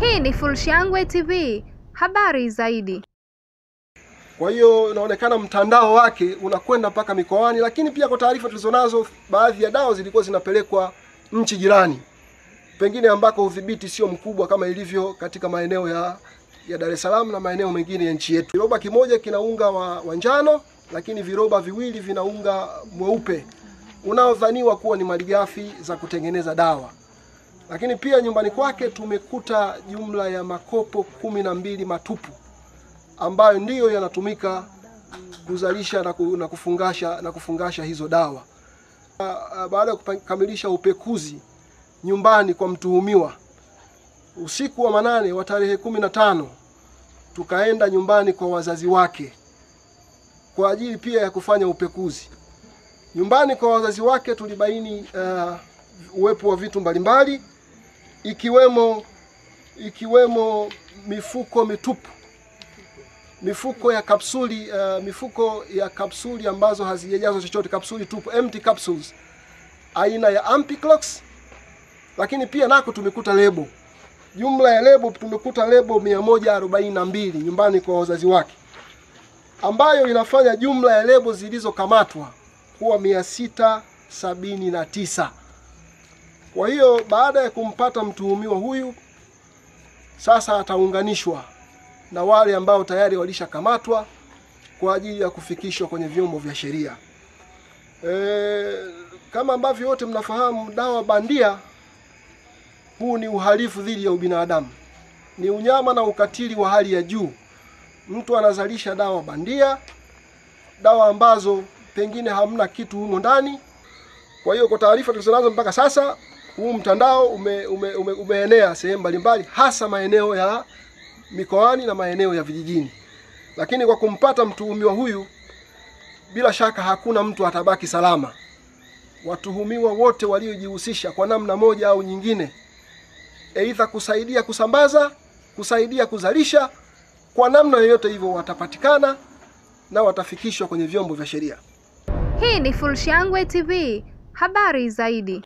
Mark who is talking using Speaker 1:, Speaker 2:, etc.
Speaker 1: Hii ni Fullshangwe TV, habari zaidi.
Speaker 2: Kwa hiyo inaonekana mtandao wake unakwenda mpaka mikoani, lakini pia kwa taarifa tulizonazo, baadhi ya dawa zilikuwa zinapelekwa nchi jirani, pengine ambako udhibiti sio mkubwa kama ilivyo katika maeneo ya ya Dar es Salaam na maeneo mengine ya nchi yetu. viroba kimoja kina unga wa, wa njano, lakini viroba viwili vina unga mweupe unaodhaniwa kuwa ni malighafi za kutengeneza dawa. Lakini pia nyumbani kwake tumekuta jumla ya makopo kumi na mbili matupu ambayo ndiyo yanatumika kuzalisha na, kufungasha na kufungasha hizo dawa. Baada ya kukamilisha upekuzi nyumbani kwa mtuhumiwa usiku wa manane wa tarehe kumi na tano tukaenda nyumbani kwa wazazi wake kwa ajili pia ya kufanya upekuzi. Nyumbani kwa wazazi wake tulibaini uh, uwepo wa vitu mbalimbali ikiwemo ikiwemo mifuko mitupu mifuko ya kapsuli uh, mifuko ya kapsuli ambazo hazijajazwa chochote, kapsuli tupu, empty capsules aina ya Ampiclox. Lakini pia nako tumekuta lebo, jumla ya lebo tumekuta lebo 142 nyumbani kwa wazazi wake, ambayo inafanya jumla ya lebo zilizokamatwa kuwa 679. Kwa hiyo baada ya kumpata mtuhumiwa huyu, sasa ataunganishwa na wale ambao tayari walishakamatwa kwa ajili ya kufikishwa kwenye vyombo vya sheria. E, kama ambavyo wote mnafahamu, dawa bandia huu ni uhalifu dhidi ya ubinadamu, ni unyama na ukatili wa hali ya juu. Mtu anazalisha dawa bandia, dawa ambazo pengine hamna kitu humo ndani. Kwa hiyo kwa taarifa tulizonazo mpaka sasa, huu mtandao ume, ume, ume, umeenea sehemu mbalimbali, hasa maeneo ya mikoani na maeneo ya vijijini. Lakini kwa kumpata mtuhumiwa huyu, bila shaka hakuna mtu atabaki salama. Watuhumiwa wote waliojihusisha kwa namna moja au nyingine, aidha kusaidia kusambaza, kusaidia kuzalisha, kwa namna yoyote hivyo, watapatikana na watafikishwa kwenye vyombo vya sheria.
Speaker 1: Hii ni Fullshangwe TV, habari zaidi.